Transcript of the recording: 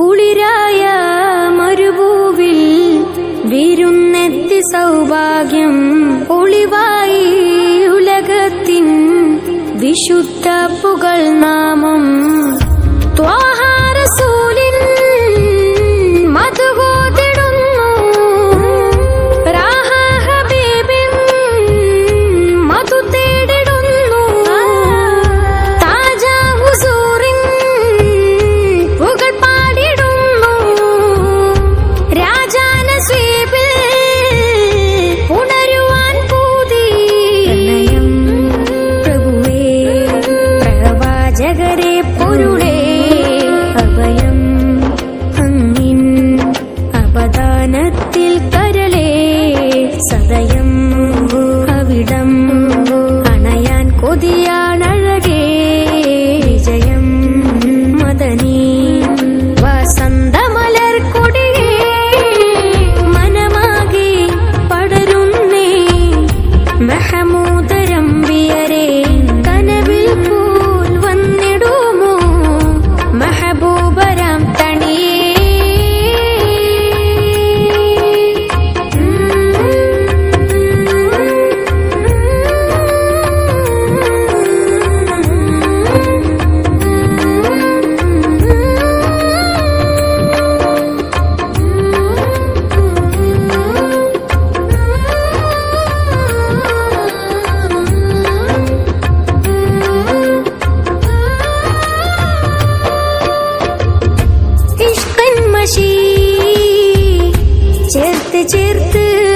കുളിരായ മരുഭൂവിൽ വിരുന്നെത്തി സൗഭാഗ്യം ഒളിവായി ഉലകത്തിൻ വിശുദ്ധ പുകൾ നാമം കടൽ കരലേ സദയം അവിടം അണയാൻ കൊതിയാണഴകേ വിജയം മദനീ വസന്തമലർ കൊടിയേ മനമാകെ പടരുന്നേ മഹ ചേർത്ത്